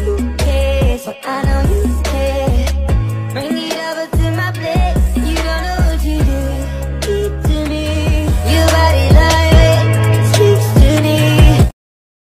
look